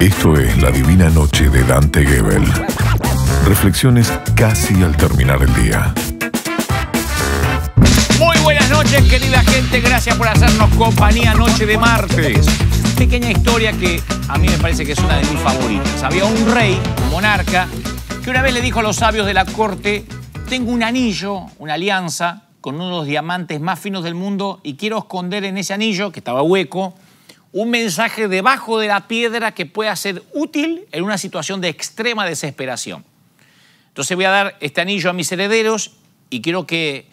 Esto es La Divina Noche de Dante Gebel. Reflexiones casi al terminar el día. Muy buenas noches, querida gente. Gracias por hacernos compañía noche de martes. Pequeña historia que a mí me parece que es una de mis favoritas. Había un rey, un monarca, que una vez le dijo a los sabios de la corte, tengo un anillo, una alianza, con uno de los diamantes más finos del mundo y quiero esconder en ese anillo, que estaba hueco, un mensaje debajo de la piedra que pueda ser útil en una situación de extrema desesperación. Entonces voy a dar este anillo a mis herederos y quiero que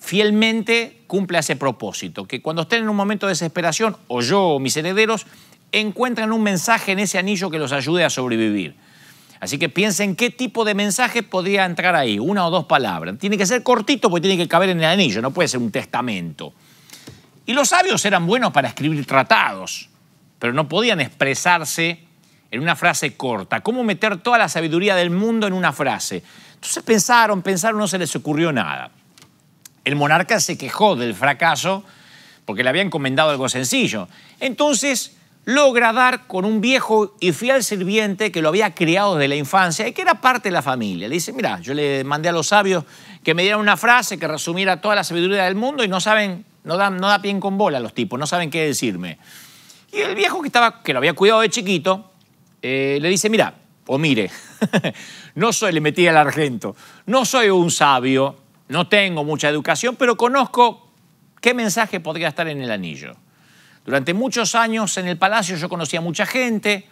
fielmente cumpla ese propósito, que cuando estén en un momento de desesperación, o yo o mis herederos, encuentren un mensaje en ese anillo que los ayude a sobrevivir. Así que piensen qué tipo de mensaje podría entrar ahí, una o dos palabras. Tiene que ser cortito porque tiene que caber en el anillo, no puede ser un testamento. Y los sabios eran buenos para escribir tratados, pero no podían expresarse en una frase corta. ¿Cómo meter toda la sabiduría del mundo en una frase? Entonces pensaron, pensaron, no se les ocurrió nada. El monarca se quejó del fracaso porque le habían encomendado algo sencillo. Entonces logra dar con un viejo y fiel sirviente que lo había criado desde la infancia y que era parte de la familia. Le dice, mira, yo le mandé a los sabios que me dieran una frase que resumiera toda la sabiduría del mundo y no saben, no da, no da pie con bola los tipos, no saben qué decirme. Y el viejo que, estaba, que lo había cuidado de chiquito eh, le dice, mira, o mire, no soy, le metí al argento, no soy un sabio, no tengo mucha educación, pero conozco qué mensaje podría estar en el anillo. Durante muchos años en el palacio yo conocía mucha gente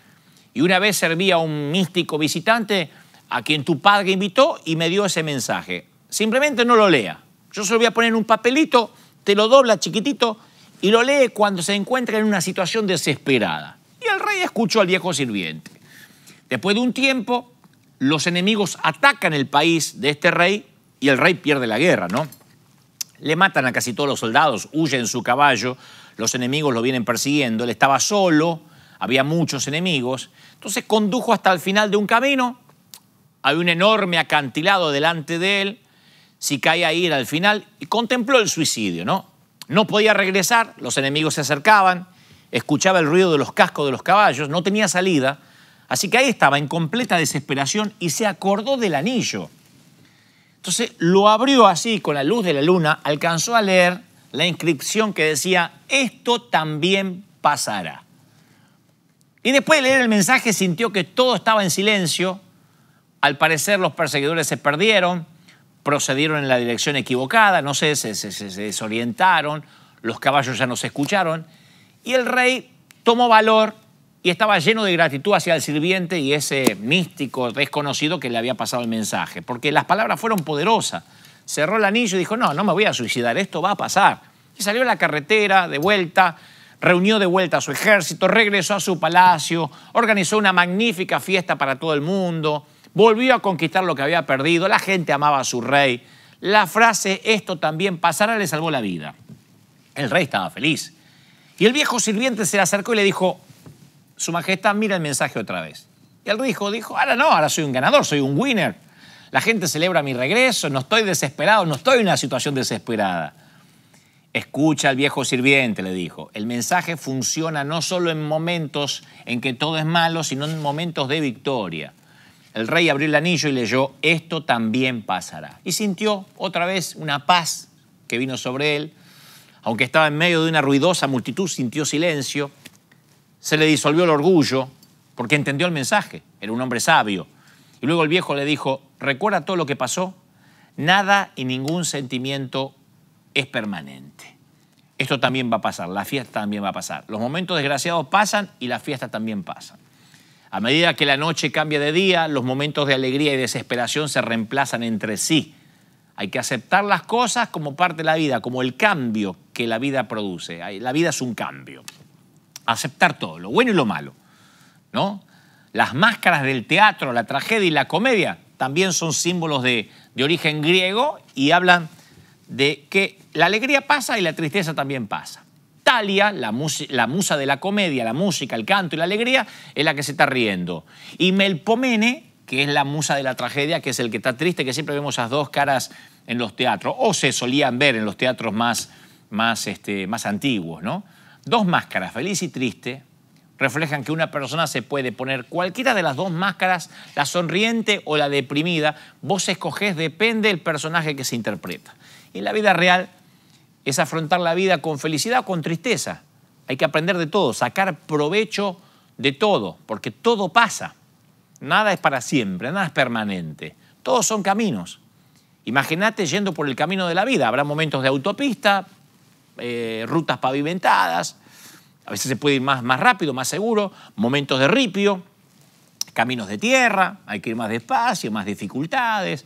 y una vez servía a un místico visitante a quien tu padre invitó y me dio ese mensaje. Simplemente no lo lea. Yo se lo voy a poner en un papelito, te lo dobla chiquitito y lo lee cuando se encuentra en una situación desesperada. Y el rey escuchó al viejo sirviente. Después de un tiempo, los enemigos atacan el país de este rey y el rey pierde la guerra, ¿no? Le matan a casi todos los soldados, huye en su caballo, los enemigos lo vienen persiguiendo, él estaba solo, había muchos enemigos, entonces condujo hasta el final de un camino, había un enorme acantilado delante de él, si caía ahí era al final, y contempló el suicidio, ¿no? No podía regresar, los enemigos se acercaban, escuchaba el ruido de los cascos de los caballos, no tenía salida, así que ahí estaba en completa desesperación y se acordó del anillo. Entonces lo abrió así con la luz de la luna, alcanzó a leer la inscripción que decía, esto también pasará. Y después de leer el mensaje sintió que todo estaba en silencio. Al parecer los perseguidores se perdieron, procedieron en la dirección equivocada, no sé, se, se, desorientaron, los caballos ya no se escucharon. Y el rey tomó valor y estaba lleno de gratitud hacia el sirviente y ese místico desconocido que le había pasado el mensaje, porque las palabras fueron poderosas cerró el anillo y dijo, no, no me voy a suicidar, esto va a pasar. Y salió a la carretera de vuelta, reunió de vuelta a su ejército, regresó a su palacio, organizó una magnífica fiesta para todo el mundo, volvió a conquistar lo que había perdido, la gente amaba a su rey. La frase, esto también pasará, le salvó la vida. El rey estaba feliz. Y el viejo sirviente se le acercó y le dijo, Su Majestad, mira el mensaje otra vez. Y el rey dijo, dijo, ahora no, ahora soy un ganador, soy un winner la gente celebra mi regreso, no estoy desesperado, no estoy en una situación desesperada. Escucha al viejo sirviente, le dijo. El mensaje funciona no solo en momentos en que todo es malo, sino en momentos de victoria. El rey abrió el anillo y leyó, esto también pasará. Y sintió otra vez una paz que vino sobre él. Aunque estaba en medio de una ruidosa multitud, sintió silencio. Se le disolvió el orgullo porque entendió el mensaje. Era un hombre sabio. Y luego el viejo le dijo, recuerda todo lo que pasó, nada y ningún sentimiento es permanente. Esto también va a pasar, la fiesta también va a pasar. Los momentos desgraciados pasan y las fiestas también pasan. A medida que la noche cambia de día, los momentos de alegría y desesperación se reemplazan entre sí. Hay que aceptar las cosas como parte de la vida, como el cambio que la vida produce. La vida es un cambio. Aceptar todo, lo bueno y lo malo. ¿no? Las máscaras del teatro, la tragedia y la comedia también son símbolos de, origen griego y hablan de que la alegría pasa y la tristeza también pasa. Talia, la, la, musa de la comedia, la música, el canto y la alegría, es la que se está riendo. Y Melpomene, que es la musa de la tragedia, que es el que está triste, que siempre vemos esas dos caras en los teatros, o se solían ver en los teatros más, más, este, más antiguos, ¿no? Dos máscaras, feliz y triste, reflejan que una persona se puede poner cualquiera de las dos máscaras, la sonriente o la deprimida. Vos escogés, depende del personaje que se interpreta. Y en la vida real es afrontar la vida con felicidad o con tristeza. Hay que aprender de todo, sacar provecho de todo, porque todo pasa. Nada es para siempre, nada es permanente. Todos son caminos. Imagínate yendo por el camino de la vida. Habrá momentos de autopista, eh, rutas pavimentadas, a veces se puede ir más, más rápido, más seguro, momentos de ripio, caminos de tierra, hay que ir más despacio, más dificultades,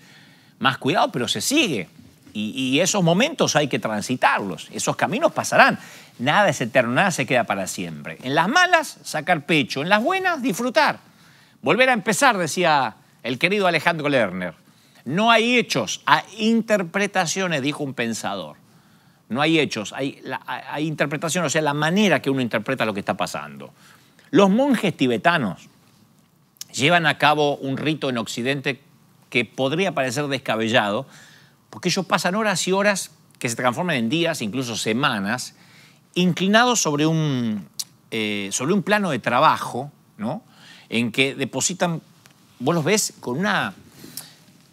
más cuidado, pero se sigue. Y, esos momentos hay que transitarlos, esos caminos pasarán. Nada es eterno, nada se queda para siempre. En las malas, sacar pecho, en las buenas, disfrutar. Volver a empezar, decía el querido Alejandro Lerner. No hay hechos, hay interpretaciones, dijo un pensador. No hay hechos, hay, hay interpretación, o sea, la manera que uno interpreta lo que está pasando. Los monjes tibetanos llevan a cabo un rito en Occidente que podría parecer descabellado, porque ellos pasan horas y horas que se transforman en días, incluso semanas, inclinados sobre un, eh, sobre un plano de trabajo, ¿no? en que depositan, vos los ves con una,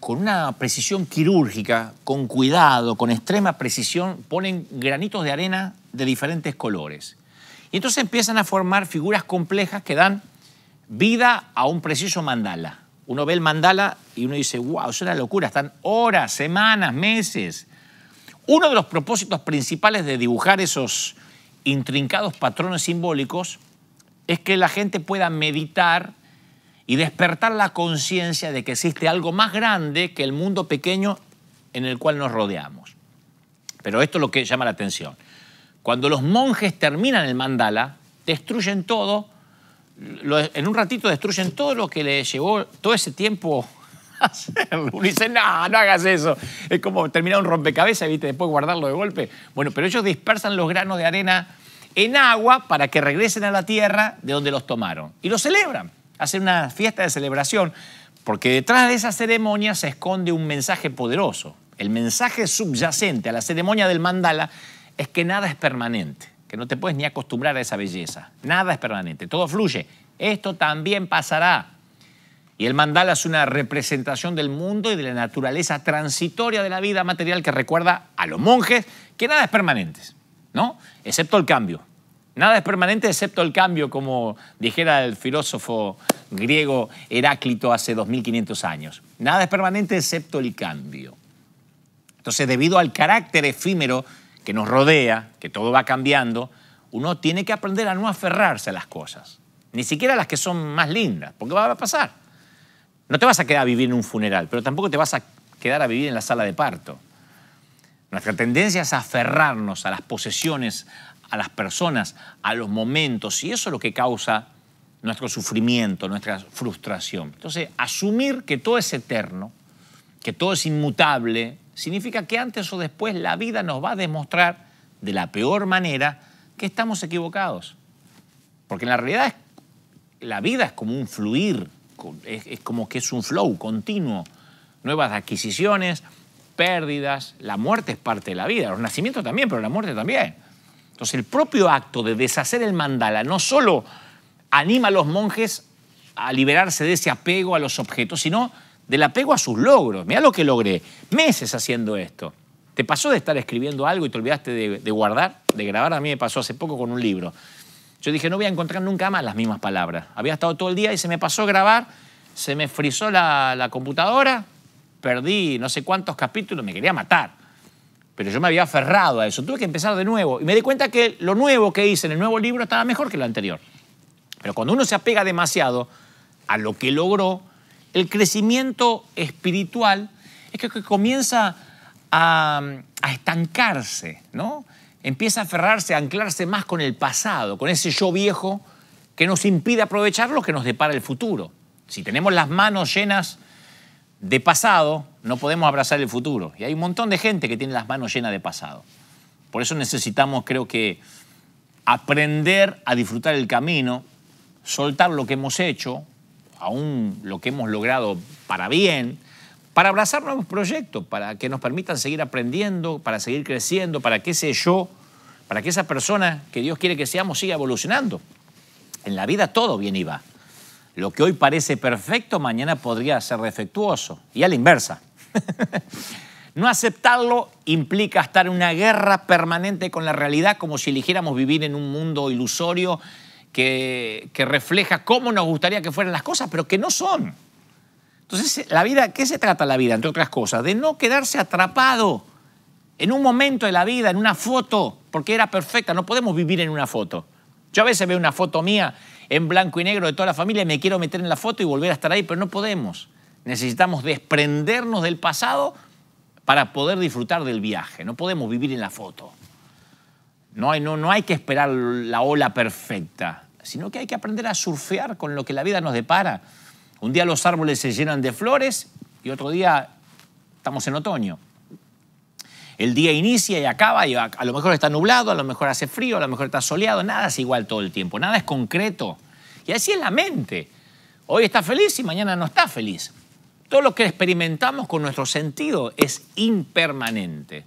con una precisión quirúrgica, con cuidado, con extrema precisión, ponen granitos de arena de diferentes colores. Y entonces empiezan a formar figuras complejas que dan vida a un preciso mandala uno ve el mandala y uno dice, wow, es una locura, están horas, semanas, meses. Uno de los propósitos principales de dibujar esos intrincados patrones simbólicos es que la gente pueda meditar y despertar la conciencia de que existe algo más grande que el mundo pequeño en el cual nos rodeamos. Pero esto es lo que llama la atención. Cuando los monjes terminan el mandala, destruyen todo en un ratito destruyen todo lo que le llevó todo ese tiempo hacerlo. Uno dice, no, no hagas eso. Es como terminar un rompecabezas, ¿viste? Después guardarlo de golpe. Bueno, pero ellos dispersan los granos de arena en agua para que regresen a la tierra de donde los tomaron. Y lo celebran. Hacen una fiesta de celebración, porque detrás de esa ceremonia se esconde un mensaje poderoso. El mensaje subyacente a la ceremonia del mandala es que nada es permanente que no te puedes ni acostumbrar a esa belleza. Nada es permanente, todo fluye. Esto también pasará. Y el mandala es una representación del mundo y de la naturaleza transitoria de la vida material que recuerda a los monjes que nada es permanente, ¿no? Excepto el cambio. Nada es permanente excepto el cambio, como dijera el filósofo griego Heráclito hace 2500 años. Nada es permanente excepto el cambio. Entonces, debido al carácter efímero que nos rodea, que todo va cambiando, uno tiene que aprender a no aferrarse a las cosas, ni siquiera a las que son más lindas, porque va a pasar. No te vas a quedar a vivir en un funeral, pero tampoco te vas a quedar a vivir en la sala de parto. Nuestra tendencia es aferrarnos a las posesiones, a las personas, a los momentos, y eso es lo que causa nuestro sufrimiento, nuestra frustración. Entonces, asumir que todo es eterno, que todo es inmutable, significa que antes o después la vida nos va a demostrar de la peor manera que estamos equivocados. Porque en la realidad la vida es como un fluir, es, como que es un flow continuo. Nuevas adquisiciones, pérdidas, la muerte es parte de la vida, los nacimientos también, pero la muerte también. Entonces el propio acto de deshacer el mandala no solo anima a los monjes a liberarse de ese apego a los objetos, sino del apego a sus logros. Mira lo que logré, meses haciendo esto. ¿Te pasó de estar escribiendo algo y te olvidaste de, guardar, de grabar? A mí me pasó hace poco con un libro. Yo dije, no voy a encontrar nunca más las mismas palabras. Había estado todo el día y se me pasó grabar, se me frizó la, la computadora, perdí no sé cuántos capítulos, me quería matar. Pero yo me había aferrado a eso, tuve que empezar de nuevo. Y me di cuenta que lo nuevo que hice en el nuevo libro estaba mejor que lo anterior. Pero cuando uno se apega demasiado a lo que logró, el crecimiento espiritual es que, comienza a, estancarse, ¿no? Empieza a aferrarse, a anclarse más con el pasado, con ese yo viejo que nos impide aprovechar lo que nos depara el futuro. Si tenemos las manos llenas de pasado, no podemos abrazar el futuro. Y hay un montón de gente que tiene las manos llenas de pasado. Por eso necesitamos, creo que, aprender a disfrutar el camino, soltar lo que hemos hecho, aún lo que hemos logrado para bien, para abrazar nuevos proyectos, para que nos permitan seguir aprendiendo, para seguir creciendo, para que ese yo, para que esa persona que Dios quiere que seamos siga evolucionando. En la vida todo viene y va. Lo que hoy parece perfecto, mañana podría ser defectuoso. Y a la inversa. no aceptarlo implica estar en una guerra permanente con la realidad, como si eligiéramos vivir en un mundo ilusorio que, refleja cómo nos gustaría que fueran las cosas, pero que no son. Entonces, la vida, ¿qué se trata la vida, entre otras cosas? De no quedarse atrapado en un momento de la vida, en una foto, porque era perfecta, no podemos vivir en una foto. Yo a veces veo una foto mía en blanco y negro de toda la familia y me quiero meter en la foto y volver a estar ahí, pero no podemos. Necesitamos desprendernos del pasado para poder disfrutar del viaje. No podemos vivir en la foto. No hay, no, no hay que esperar la ola perfecta, sino que hay que aprender a surfear con lo que la vida nos depara. Un día los árboles se llenan de flores y otro día estamos en otoño. El día inicia y acaba y a, lo mejor está nublado, a lo mejor hace frío, a lo mejor está soleado, nada es igual todo el tiempo, nada es concreto. Y así es la mente. Hoy está feliz y mañana no está feliz. Todo lo que experimentamos con nuestro sentido es impermanente.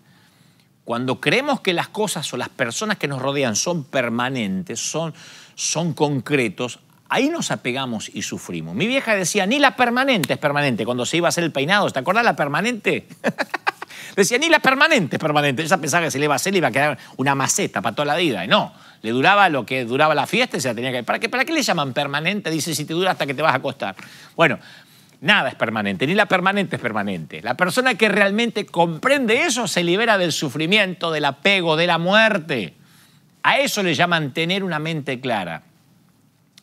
Cuando creemos que las cosas o las personas que nos rodean son permanentes, son, son concretos, Ahí nos apegamos y sufrimos. Mi vieja decía, ni la permanente es permanente. Cuando se iba a hacer el peinado, ¿te acuerdas la permanente? decía, ni la permanente es permanente. Ella pensaba que se le iba a hacer y iba a quedar una maceta para toda la vida. Y no, le duraba lo que duraba la fiesta y se la tenía que... ¿Para qué, ¿Para qué le llaman permanente? Dice, si te dura hasta que te vas a acostar. Bueno, nada es permanente, ni la permanente es permanente. La persona que realmente comprende eso se libera del sufrimiento, del apego, de la muerte. A eso le llaman tener una mente clara.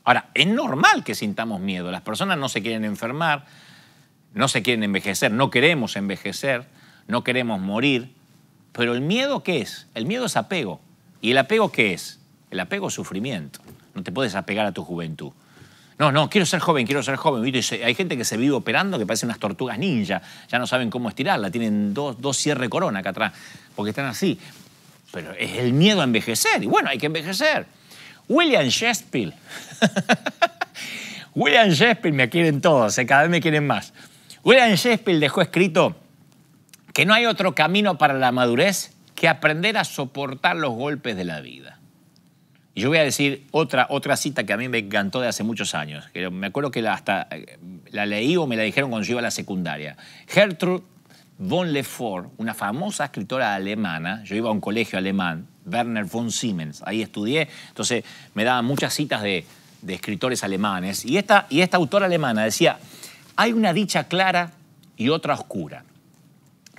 Ahora, es normal que sintamos miedo. Las personas no se quieren enfermar, no se quieren envejecer, no queremos envejecer, no queremos morir. Pero el miedo, ¿qué es? El miedo es apego. ¿Y el apego qué es? El apego es sufrimiento. No te puedes apegar a tu juventud. No, no, quiero ser joven, quiero ser joven. Hay gente que se vive operando que parecen unas tortugas ninja. Ya no saben cómo estirarla. Tienen dos, dos cierre corona acá atrás, porque están así. Pero es el miedo a envejecer. Y bueno, hay que envejecer. William Shakespeare. William Shakespeare me quieren todos, eh, cada vez me quieren más. William Shakespeare dejó escrito que no hay otro camino para la madurez que aprender a soportar los golpes de la vida. Y yo voy a decir otra, otra cita que a mí me encantó de hace muchos años. Me acuerdo que la, hasta eh, la leí o me la dijeron cuando yo iba a la secundaria. Gertrude von Lefort, una famosa escritora alemana, yo iba a un colegio alemán, Werner von Siemens, ahí estudié, entonces me daban muchas citas de, escritores alemanes, y esta, y esta autora alemana decía, hay una dicha clara y otra oscura,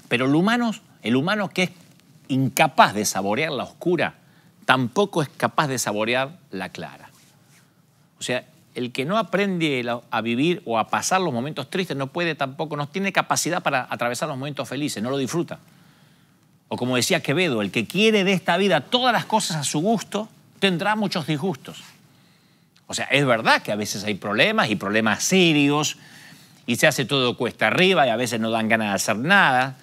pero el humano, el humano que es incapaz de saborear la oscura, tampoco es capaz de saborear la clara. O sea, el que no aprende a vivir o a pasar los momentos tristes no puede tampoco, no tiene capacidad para atravesar los momentos felices, no lo disfruta. O como decía Quevedo, el que quiere de esta vida todas las cosas a su gusto, tendrá muchos disgustos. O sea, es verdad que a veces hay problemas y problemas serios y se hace todo cuesta arriba y a veces no dan ganas de hacer nada,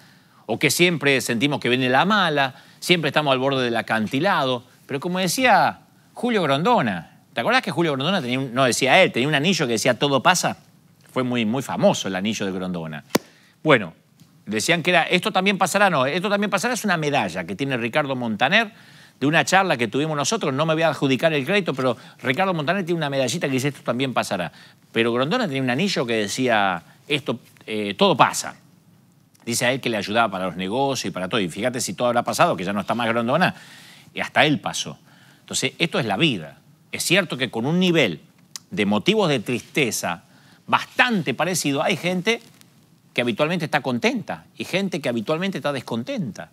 o que siempre sentimos que viene la mala, siempre estamos al borde del acantilado, pero como decía Julio Grondona, ¿Te acuerdas que Julio Grondona tenía, no decía él, tenía un anillo que decía todo pasa? Fue muy, muy famoso el anillo de Grondona. Bueno, decían que era, esto también pasará, no, esto también pasará, es una medalla que tiene Ricardo Montaner de una charla que tuvimos nosotros, no me voy a adjudicar el crédito, pero Ricardo Montaner tiene una medallita que dice esto también pasará. Pero Grondona tenía un anillo que decía esto, eh, todo pasa. Dice a él que le ayudaba para los negocios y para todo. Y fíjate si todo habrá pasado, que ya no está más Grondona, y hasta él pasó. Entonces, esto es la vida es cierto que con un nivel de motivos de tristeza bastante parecido, hay gente que habitualmente está contenta y gente que habitualmente está descontenta.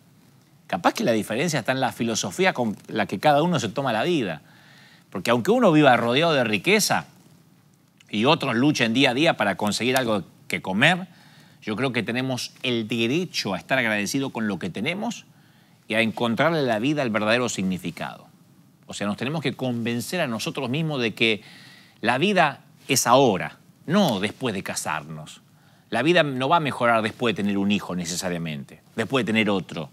Capaz que la diferencia está en la filosofía con la que cada uno se toma la vida. Porque aunque uno viva rodeado de riqueza y otros luchen día a día para conseguir algo que comer, yo creo que tenemos el derecho a estar agradecido con lo que tenemos y a encontrarle la vida el verdadero significado. O sea, nos tenemos que convencer a nosotros mismos de que la vida es ahora, no después de casarnos. La vida no va a mejorar después de tener un hijo necesariamente, después de tener otro.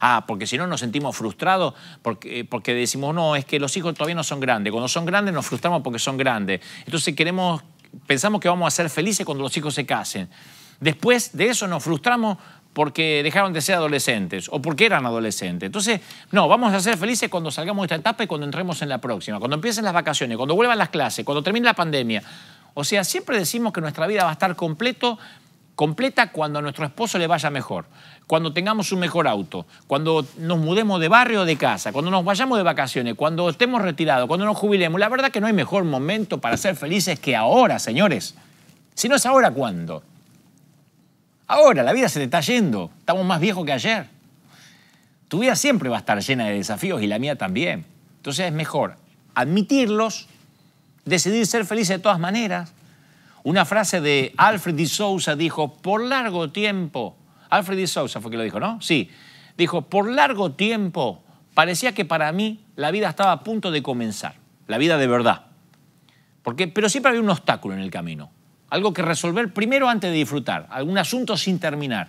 Ah, porque si no nos sentimos frustrados porque, porque decimos, no, es que los hijos todavía no son grandes. Cuando son grandes nos frustramos porque son grandes. Entonces queremos, pensamos que vamos a ser felices cuando los hijos se casen. Después de eso nos frustramos porque dejaron de ser adolescentes o porque eran adolescentes. Entonces, no, vamos a ser felices cuando salgamos de esta etapa y cuando entremos en la próxima, cuando empiecen las vacaciones, cuando vuelvan las clases, cuando termine la pandemia. O sea, siempre decimos que nuestra vida va a estar completo, completa cuando a nuestro esposo le vaya mejor, cuando tengamos un mejor auto, cuando nos mudemos de barrio o de casa, cuando nos vayamos de vacaciones, cuando estemos retirados, cuando nos jubilemos. La verdad que no hay mejor momento para ser felices que ahora, señores. Si no es ahora, ¿cuándo? Ahora, la vida se te está yendo. Estamos más viejos que ayer. Tu vida siempre va a estar llena de desafíos y la mía también. Entonces es mejor admitirlos, decidir ser feliz de todas maneras. Una frase de Alfred de Sousa dijo, por largo tiempo, Alfred de Sousa fue que lo dijo, ¿no? Sí, dijo, por largo tiempo parecía que para mí la vida estaba a punto de comenzar, la vida de verdad. Porque, pero siempre había un obstáculo en el camino algo que resolver primero antes de disfrutar, algún asunto sin terminar,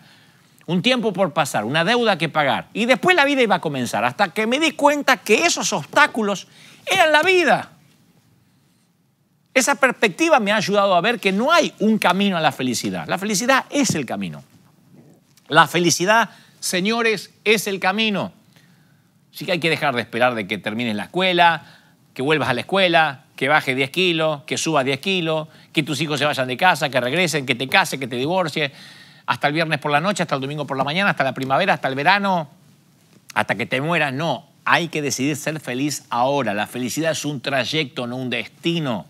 un tiempo por pasar, una deuda que pagar. Y después la vida iba a comenzar, hasta que me di cuenta que esos obstáculos eran la vida. Esa perspectiva me ha ayudado a ver que no hay un camino a la felicidad. La felicidad es el camino. La felicidad, señores, es el camino. Sí que hay que dejar de esperar de que termines la escuela, que vuelvas a la escuela, que baje 10 kilos, que suba 10 kilos, que tus hijos se vayan de casa, que regresen, que te cases, que te divorcies, hasta el viernes por la noche, hasta el domingo por la mañana, hasta la primavera, hasta el verano, hasta que te mueras. No, hay que decidir ser feliz ahora. La felicidad es un trayecto, no un destino.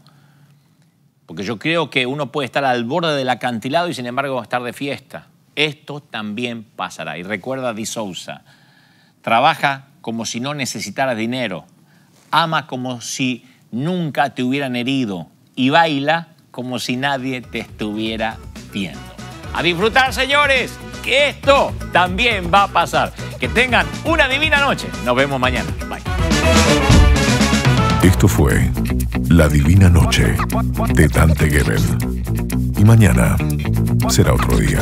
Porque yo creo que uno puede estar al borde del acantilado y sin embargo estar de fiesta. Esto también pasará. Y recuerda Di Sousa, trabaja como si no necesitara dinero, ama como si nunca te hubieran herido y baila como si nadie te estuviera viendo. A disfrutar, señores, que esto también va a pasar. Que tengan una divina noche. Nos vemos mañana. Bye. Esto fue La Divina Noche de Dante Gebel. Y mañana será otro día.